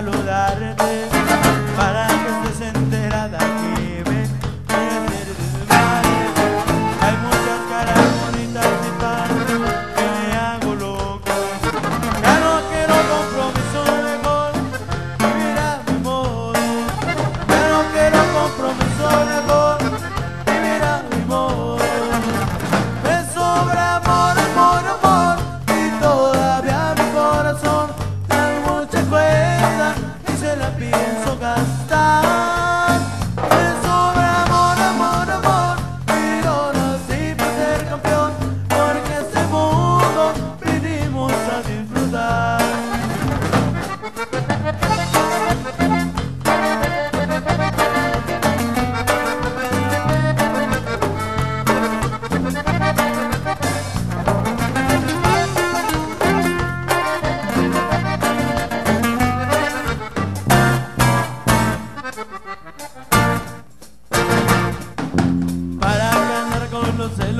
saludarte. pienso gastar.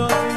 los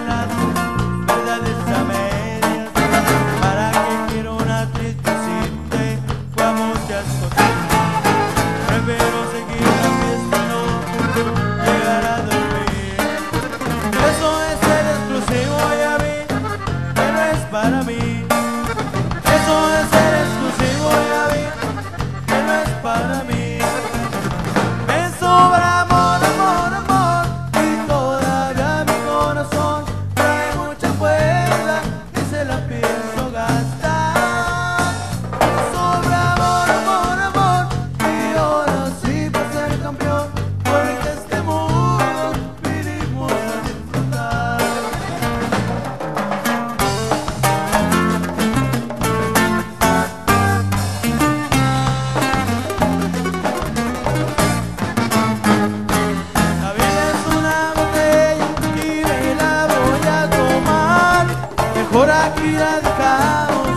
aquí la dejamos.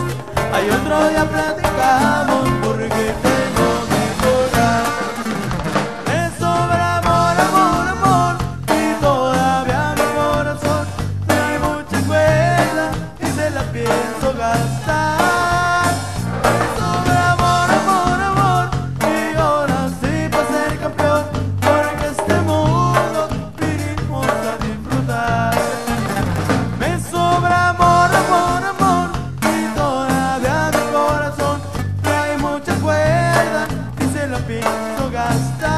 Hay otro día platicamos porque tengo mi corazón. Me sobra amor, amor, amor y todavía mi corazón hay mucha escuela y se la pienso gastar. bem, não gastar.